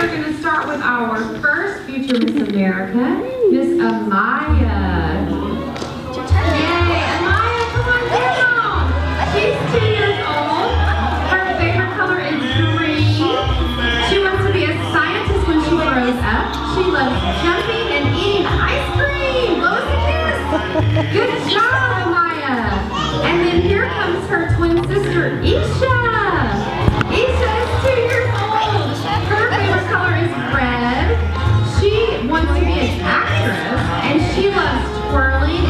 are going to start with our first future Miss America, Miss Amaya. Yay, Amaya, come on down. She's two years old. Her favorite color is green. She wants to be a scientist when she grows up. She loves jumping and eating ice cream. Good job, Amaya. And then here comes her twin sister. Isha she loves twirling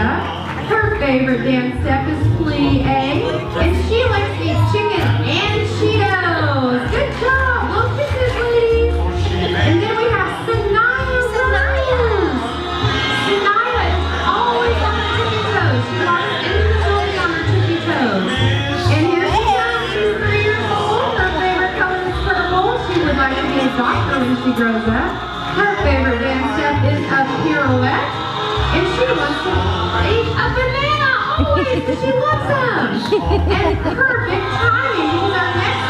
she. Her favorite dance step is plie, and she likes to eat chicken and Cheetos. Good job. Little kisses, ladies. And then we have Sanaya Rose. Sanaya is always on her tippy toes. She walks into the building on her tippy toes. And here she comes. She's three years old. Her favorite color is purple. She would like to be a doctor when she grows up. Her favorite dance step is a pirouette. And she wants to eat a banana always because she loves them. And perfect timing because our next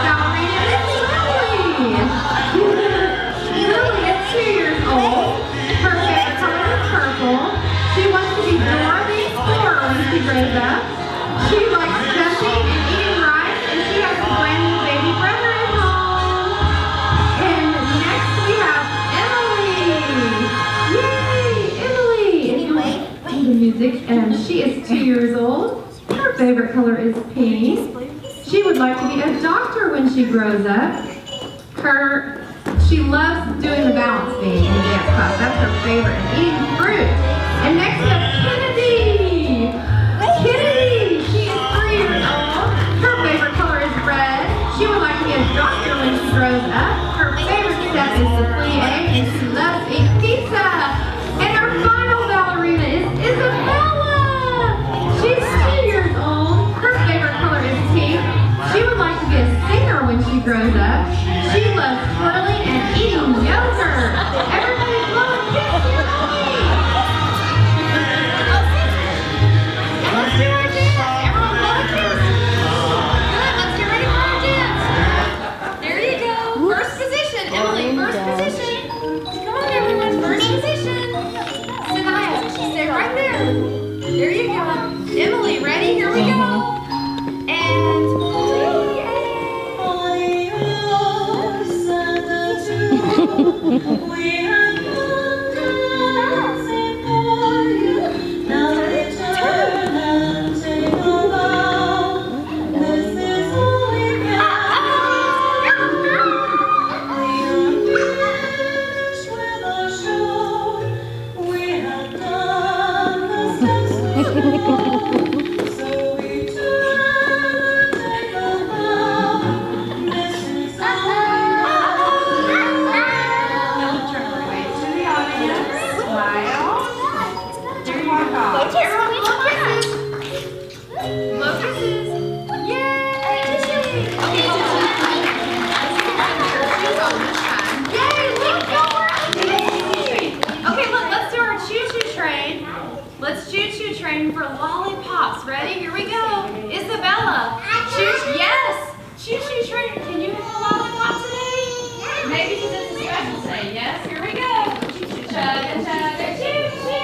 she is two years old. Her favorite color is pink. She would like to be a doctor when she grows up. Her, she loves doing the balance beam in the dance class. That's her favorite, and eating fruit. And next have Kennedy. Kennedy, she is three years old. Her favorite color is red. She would like to be a doctor when she grows up. Her favorite step is the plie, and she loves to she grows up.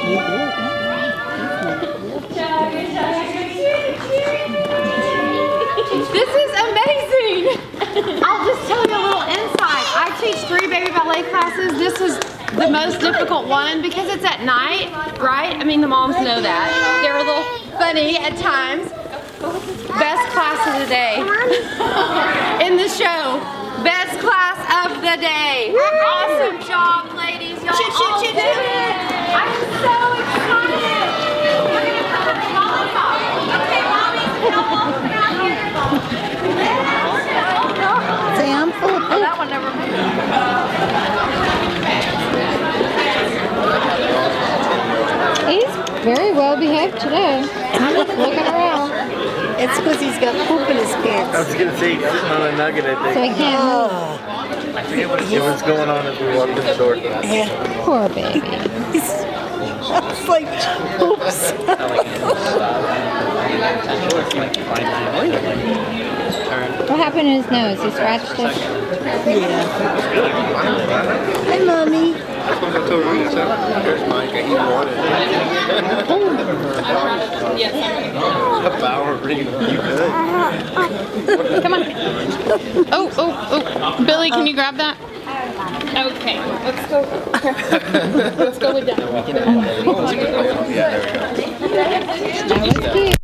This is amazing. I'll just tell you a little insight. I teach three baby ballet classes. This is the most difficult one because it's at night, right? I mean, the moms know that. They're a little funny at times. Best class of the day. In the show, best class of the day. Sam, full of oh, poop. That one never moved. He's very well behaved today. Looking around. It's because he's got poop in his pants. I was gonna say, he's sitting on a nugget, I So he think. can't oh. move. Oh, See what's going on as we walk in the door. yeah. Poor baby. He's, it's like, oops. What happened to his nose? He scratched it? Yeah. Hi, mommy. There's Mike, he wanted a power ring. You could. Come on. Oh, oh, oh. Billy, can you grab that? Okay, let's go. let's go with that. Yeah, there we go.